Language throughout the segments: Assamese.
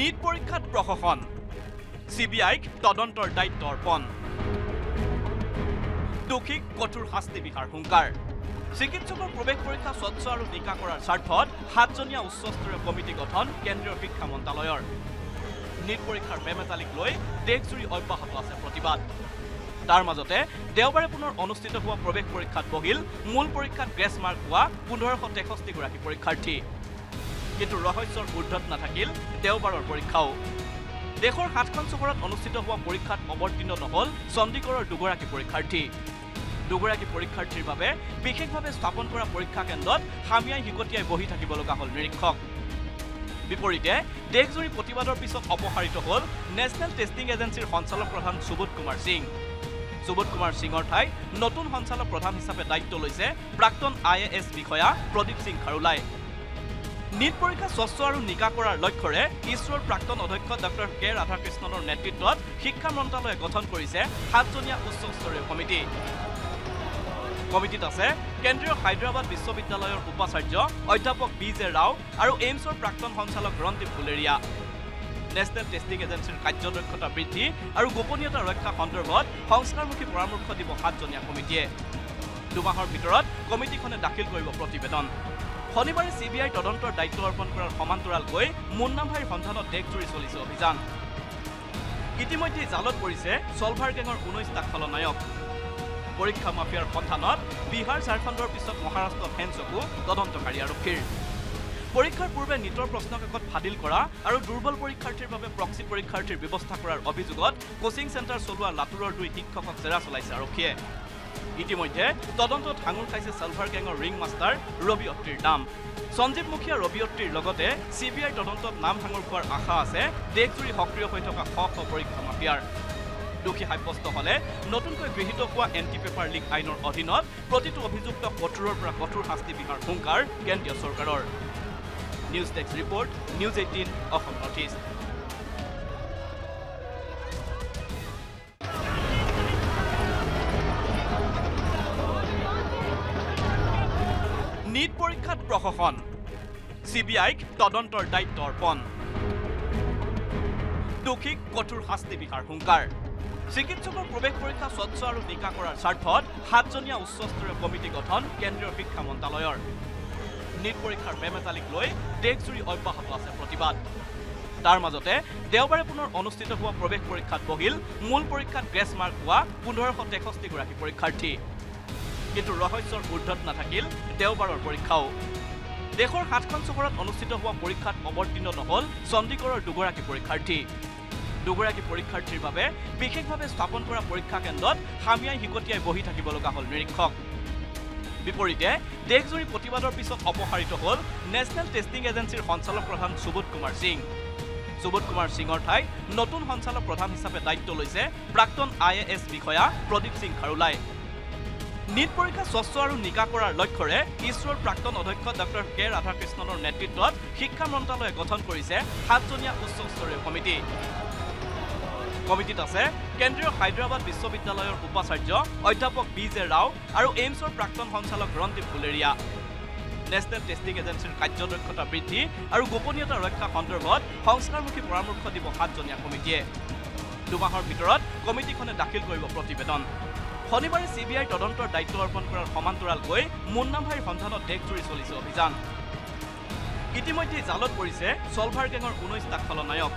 নিট পৰীক্ষাত প্ৰশাসন। চি বি আইক তদন্তৰ দায়িত্ব অৰ্পণ। দোষীক কঠোৰ শাস্তি বিহাৰ হুংকাৰ। চিকিৎসকৰ প্ৰৱেশ পৰীক্ষা স্বচ্ছ আৰু নিকা কৰাৰ স্বাৰ্থত সাতজনীয়া উচ্চস্তৰীয় কমিটি গঠন কেন্দ্ৰীয় শিক্ষা মন্ত্ৰালয়ৰ। নিট পৰীক্ষাৰ মেমেটালিক লৈ দেশজুৰি অব্যাহত আছে প্ৰতিবাদ। তাৰ মাজতে দেওবাৰে পুনৰ অনুষ্ঠিত হোৱা প্ৰৱেশ পৰীক্ষাত বহিল মূল পৰীক্ষাত গ্ৰেছ মাৰ্ক পোৱা পোন্ধৰশ তেষষ্ঠিগৰাকী পৰীক্ষাৰ্থী। কিন্তু ৰহস্যৰ ঊৰ্ধত নাথাকিল দেওবাৰৰ পৰীক্ষাও। দেশৰ সাতখন চহৰত অনুষ্ঠিত হোৱা পৰীক্ষাত অৱতীৰ্ণ নহল চণ্ডীগড়ৰ দুগৰাকী পৰীক্ষাৰ্থী। দুগৰাকী পৰীক্ষাৰ্থীৰ বাবে বিশেষভাৱে স্থাপন কৰা পৰীক্ষা কেন্দ্ৰত হামিয়াই হিকটিয়াই বহি থাকিব লগা হ'ল নিৰীক্ষক। বিপৰীতে দেশজুৰি প্ৰতিবাদৰ পিছত অপসাৰিত হ'ল নেশ্যনেল টেষ্টিং এজেঞ্চিৰ সঞ্চালক প্ৰধান সুবোধ কুমাৰ সিং। সুবোধ কুমাৰ সিঙৰ ঠাইত নতুন সঞ্চালক প্ৰধান হিচাপে দায়িত্ব লৈছে প্ৰাক্তন আই এ এছ বিষয়া প্ৰদীপ সিং খাৰোলাই। নিট পৰীক্ষা স্বচ্ছ আৰু নিকা কৰাৰ লক্ষ্যৰে ইছৰোৰ প্ৰাক্তন অধ্যক্ষ ডক্টৰ কে ৰাধাকৃষ্ণনৰ নেতৃত্বত শিক্ষা মন্ত্ৰালয়ে গঠন কৰিছে সাতজনীয়া উচ্চস্তৰীয় কমিটি। কমিটিত আছে কেন্দ্ৰীয় হায়দৰাবাদ বিশ্ববিদ্যালয়ৰ উপাচাৰ্য অধ্যাপক বি জে ৰাও আৰু এইমছৰ প্ৰাক্তন সঞ্চালক ৰণদীপ গুলেৰিয়া। নেশ্যনেল টেষ্টিং এজেঞ্চিৰ কাৰ্যদক্ষতা বৃদ্ধি আৰু গোপনীয়তা ৰক্ষা সন্দৰ্ভত সংস্কাৰমুখী পৰামৰ্শ দিব সাতজনীয়া কমিটিয়ে। দুমাহৰ ভিতৰত কমিটিখনে দাখিল কৰিব প্ৰতিবেদন। শনিবাৰে চি বি আই তদন্তৰ দায়িত্ব অৰ্পণ কৰাৰ সমান্তৰালকৈ মুন্নাভাইৰ সন্ধানত দেশজুৰি চলিছে অভিযান। ইতিমধ্যে জালত পৰিছে ছলভাৰ গেঙৰ ঊনৈছটা খলনায়ক পৰীক্ষা মাফিয়াৰ সন্ধানত বিহাৰ ঝাৰখণ্ডৰ পিছত মহাৰাষ্ট্ৰত হেনচকু তদন্তকাৰী আৰক্ষীৰ। পৰীক্ষাৰ পূৰ্বে নিটৰ প্ৰশ্নকাকত ফাদিল কৰা আৰু দুৰ্বল পৰীক্ষাৰ্থীৰ বাবে প্ৰক্সি পৰীক্ষাৰ্থীৰ ব্যৱস্থা কৰাৰ অভিযোগত কোচিং চেণ্টাৰ চলোৱা লাটুৰৰ দুই শিক্ষকক জেৰা চলাইছে আৰক্ষীয়ে। ইতিমধ্যে তদন্তত সাঙুৰ খাইছে ছালভাৰ গেঙৰ ৰিং মাষ্টাৰ ৰবি অত্ৰিৰ নাম সঞ্জীৱ মুখীয়া ৰবি অত্ৰিৰ লগতে চি বি আইৰ তদন্তত নাম সাঙুৰ খোৱাৰ আশা আছে দেশজুৰি সক্ৰিয় হৈ থকা শ শ পৰীক্ষা মাফিয়াৰ। দোষী সাব্যস্ত হলে নতুনকৈ গৃহীত হোৱা এণ্টি পেপাৰ লীগ আইনৰ অধীনত প্ৰতিটো অভিযুক্ত কঠোৰৰ পৰা কঠোৰ শাস্তি বিহাৰ হুংকাৰ কেন্দ্ৰীয় চৰকাৰৰ। News desk report news eighteen Assam north east. পৰীক্ষাত প্ৰশাসন। চি বি আইক তদন্তৰ দায়িত্ব অৰ্পণ। দোষীক কঠোৰ শাস্তি বিহাৰ হুংকাৰ। চিকিৎসকৰ প্ৰৱেশ পৰীক্ষা স্বচ্ছ আৰু নিকা কৰাৰ স্বাৰ্থত সাতজনীয়া উচ্চস্তৰীয় কমিটি গঠন কেন্দ্ৰীয় শিক্ষা মন্ত্ৰালয়ৰ। নিট পৰীক্ষাৰ মেমেটালিক লৈ দেশজুৰি অব্যাহত আছে প্ৰতিবাদ। তাৰ মাজতে দেওবাৰে পুনৰ অনুষ্ঠিত হোৱা প্ৰৱেশ পৰীক্ষাত বহিল মূল পৰীক্ষাত গ্ৰেছ মাৰ্ক পোৱা পোন্ধৰশ তেষষ্ঠিগৰাকী পৰীক্ষাৰ্থী। কিন্তু ৰহস্যৰ ঊৰ্ধত নাথাকিল দেওবাৰৰ পৰীক্ষাও। দেশৰ সাতখন চহৰত অনুষ্ঠিত হোৱা পৰীক্ষাত অৱতীৰ্ণ নহল চণ্ডীগড়ৰ দুগৰাকী পৰীক্ষাৰ্থী। দুগৰাকী পৰীক্ষাৰ্থীৰ বাবে বিশেষভাৱে স্থাপন কৰা পৰীক্ষা কেন্দ্ৰত হামিয়াই হিকটিয়াই বহি থাকিব লগা হ'ল নিৰীক্ষক। বিপৰীতে দেশজুৰি প্ৰতিবাদৰ পিছত অপসাৰিত হ'ল নেশ্যনেল টেষ্টিং এজেঞ্চিৰ সঞ্চালক প্ৰধান সুবোধ কুমাৰ সিং। সুবোধ কুমাৰ সিঙৰ ঠাইত নতুন সঞ্চালক প্ৰধান হিচাপে দায়িত্ব লৈছে প্ৰাক্তন আই এ এছ বিষয়া প্ৰদীপ সিং খাৰোলাই। নিট পৰীক্ষা স্বচ্ছ আৰু নিকা কৰাৰ লক্ষ্যৰে ইছৰোৰ প্ৰাক্তন অধ্যক্ষ ডক্টৰ কে ৰাধাকৃষ্ণনৰ নেতৃত্বত শিক্ষা মন্ত্ৰালয়ে গঠন কৰিছে সাতজনীয়া উচ্চস্তৰীয় কমিটি। কমিটিত আছে কেন্দ্ৰীয় হায়দৰাবাদ বিশ্ববিদ্যালয়ৰ উপাচাৰ্য অধ্যাপক বি জে ৰাও আৰু এইমছৰ প্ৰাক্তন সঞ্চালক ৰণদীপ গুলেৰিয়া। নেশ্যনেল টেষ্টিং এজেঞ্চিৰ কাৰ্যদক্ষতা বৃদ্ধি আৰু গোপনীয়তা ৰক্ষা সন্দৰ্ভত সংস্কাৰমুখী পৰামৰ্শ দিব সাতজনীয়া কমিটিয়ে। দুমাহৰ ভিতৰত কমিটিখনে দাখিল কৰিব প্ৰতিবেদন। শনিবাৰে চি বি আইৰ তদন্তৰ দায়িত্ব অৰ্পণ কৰাৰ সমান্তৰালকৈ মুন্নাভাইৰ সন্ধানত দেশজুৰি চলিছে অভিযান। ইতিমধ্যে জালত পৰিছে ছলভাৰ গেঙৰ ঊনৈছটা খলনায়ক।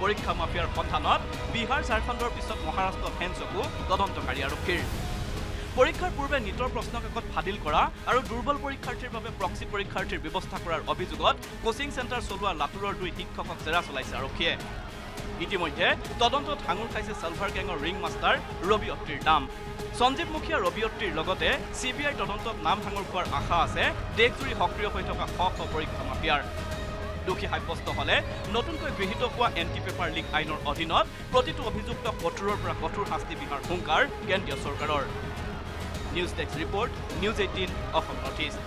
পৰীক্ষা মাফিয়াৰ সন্ধানত বিহাৰ ঝাৰখণ্ডৰ পিছত মহাৰাষ্ট্ৰত হেনচকু তদন্তকাৰী আৰক্ষীৰ। পৰীক্ষাৰ পূৰ্বে নিটৰ প্ৰশ্নকাকত ফাদিল কৰা আৰু দুৰ্বল পৰীক্ষাৰ্থীৰ বাবে প্ৰক্সি পৰীক্ষাৰ্থীৰ ব্যৱস্থা কৰাৰ অভিযোগত কোচিং চেণ্টাৰ চলোৱা লাটুৰৰ দুই শিক্ষকক জেৰা চলাইছে আৰক্ষীয়ে। ইতিমধ্যে তদন্তত সাঙুৰ খাইছে ছালভাৰ গেঙৰ ৰিং মাষ্টাৰ ৰবি অত্ৰিৰ নাম। সঞ্জীৱ মুখীয়া ৰবি অত্ৰিৰ লগতে চি বি আইৰ তদন্তত নাম সাঙুৰ খোৱাৰ আশা আছে দেশজুৰি সক্ৰিয় হৈ থকা শ শ পৰীক্ষা মাফিয়াৰ। দোষী সাব্যস্ত হলে নতুনকৈ গৃহীত হোৱা এণ্টি পেপাৰ লীগ আইনৰ অধীনত প্ৰতিটো অভিযুক্ত কঠোৰৰ পৰা কঠোৰ শাস্তি বিহাৰ হুংকাৰ কেন্দ্ৰীয় চৰকাৰৰ। News desk report news eighteen Assam north east.